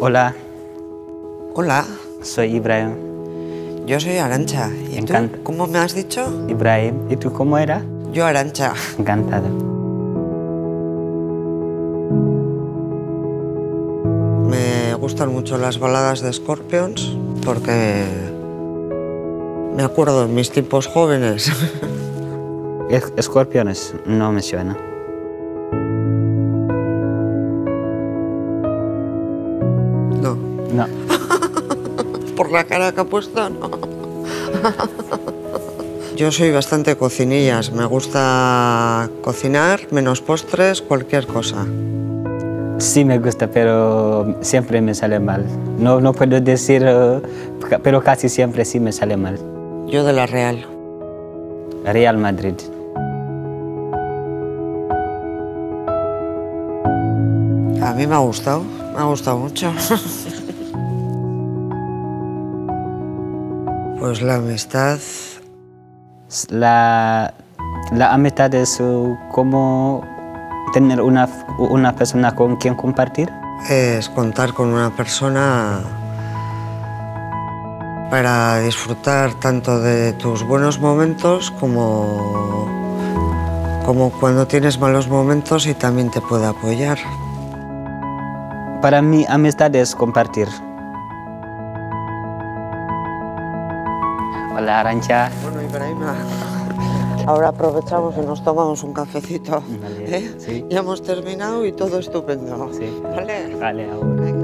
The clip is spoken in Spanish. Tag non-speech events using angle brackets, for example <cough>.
Hola, Hola, soy Ibrahim. yo soy Arancha. ¿Y Encanta. tú? ¿Cómo me has dicho? Ibrahim, ¿y tú cómo era? Yo Arancha. Encantada. Me gustan mucho las baladas de Scorpions porque me acuerdo de mis tiempos jóvenes. <laughs> Es- Escorpiones, no me suena. No, No. <laughs> por la cara que ha puesto, no. Yo soy bastante cocinillas, me gusta cocinar, menos postres, cualquier cosa. Sí me gusta, pero siempre me sale mal. No, no puedo decir, eh, pero casi siempre sí me sale mal. Yo de la Real. Real Madrid. A mí me ha gustado, me ha gustado mucho. <laughs> Pues la amistad, La, la amistad es eh, como tener una, una persona con quien compartir. es contar con una persona para disfrutar tanto de tus buenos momentos como, como cuando tienes malos momentos y también te puede apoyar. Para mí, amistad es compartir. Hola, Arancha. Bueno, Ibrahima, ahora aprovechamos y nos tomamos un cafecito. Vale, ¿eh? sí. Ya hemos terminado y todo estupendo. Sí. ¿Vale? Vale, ahora.